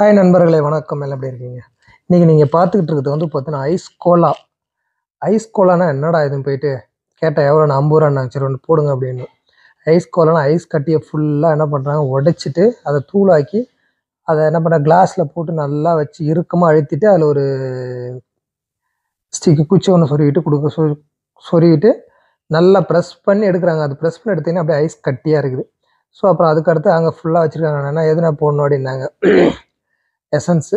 Hi நண்பர்களே. வணக்கம். எல்லாம் எப்படி இருக்கீங்க? இன்றைக்கி நீங்கள் பார்த்துக்கிட்டு இருக்கிறது வந்து பார்த்தீங்கன்னா ஐஸ் கோலா ஐஸ் கோலானா என்னடா இதுன்னு போயிட்டு கேட்டால் எவ்வளோ ஐம்பது ரூபான்னாங்க சரி ஒன்று போடுங்க அப்படின்னு. ஐஸ் கோலானா ஐஸ் கட்டியை ஃபுல்லாக என்ன பண்ணுறாங்க உடைச்சிட்டு அதை தூளாக்கி அதை என்ன பண்ணுற கிளாஸில் போட்டு நல்லா வச்சு இறுக்கமாக அழுத்திட்டு அதில் ஒரு ஸ்டிக்கு குச்சி ஒன்று சொருகிட்டு கொடுக்க சொ சொருகிட்டு நல்லா ப்ரெஸ் பண்ணி எடுக்கிறாங்க. அது ப்ரெஸ் பண்ணி எடுத்தீங்கன்னா அப்படியே ஐஸ் கட்டியாக இருக்குது. ஸோ அப்புறம் அதுக்கடுத்து அங்கே ஃபுல்லாக வச்சுருக்காங்க. என்ன எதுனா போடணும் அப்படின்னாங்க. எசன்ஸு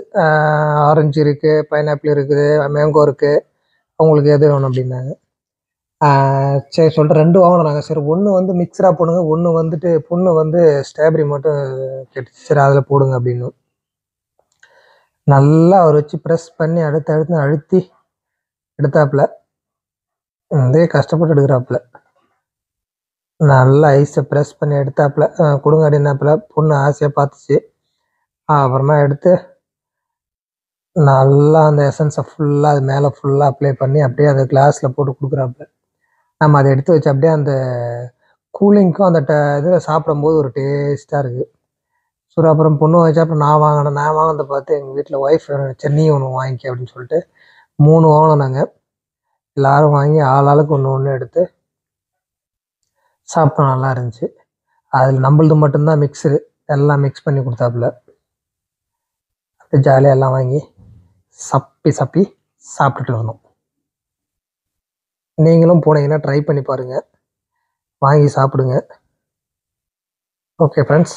ஆரஞ்சு இருக்குது பைனாப்பிள் இருக்குது மேங்கோ இருக்குது அவங்களுக்கு எது வேணும் அப்படின்னாங்க. சரி சொல்லிட்டு ரெண்டு வாங்கினாங்க சரி ஒன்று வந்து மிக்சராக போடுங்க. ஒன்று வந்துட்டு பொண்ணு வந்து ஸ்ட்ராபெரி மட்டும் கேட்டுச்சு. சரி அதில் போடுங்க அப்படின்னு. நல்லா அவர் வச்சு ப்ரெஸ் பண்ணி அடுத்து அடுத்து அழுத்தி எடுத்தாப்புல. அதே கஷ்டப்பட்டு எடுக்கிறாப்புல. நல்லா ஐஸை ப்ரெஸ் பண்ணி எடுத்தாப்புல. கொடுங்க அப்படின்னாப்புல. பொண்ணு ஆசையாக பார்த்துச்சு. அப்புறமா எடுத்து நல்லா அந்த எசன்ஸை ஃபுல்லாக அது மேலே ஃபுல்லாக அப்ளை பண்ணி அப்படியே அதை கிளாஸில் போட்டு கொடுக்குறாப்புல. நம்ம அதை எடுத்து வச்சு அப்படியே அந்த கூலிங்க்கும் அந்த ட இதில் சாப்பிடும்போது ஒரு டேஸ்ட்டாக இருக்குது சரி அப்புறம் பொண்ணு வச்சு அப்புறம் நான் வாங்கினேன் நான் வாங்கினதை பார்த்து எங்கள் வீட்டில் ஒய்ஃப் சென்னை ஒன்று வாங்கிக்க அப்படின்னு சொல்லிட்டு மூணு வாங்கினோம் நாங்கள் எல்லாரும் வாங்கி ஆள் ஆளுக்கு ஒன்று ஒன்று எடுத்து சாப்பிட்டோம் நல்லா இருந்துச்சு. அதில் நம்மளது மட்டும்தான் மிக்ஸு எல்லாம் மிக்ஸ் பண்ணி கொடுத்தாப்புல. ஜாலியாக எல்லாம் வாங்கி சப்பி சப்பி சாப்பிட்டுட்டு இருந்தோம் நீங்களும் போனீங்கன்னா ட்ரை பண்ணி பாருங்கள் வாங்கி சாப்பிடுங்க. Okay friends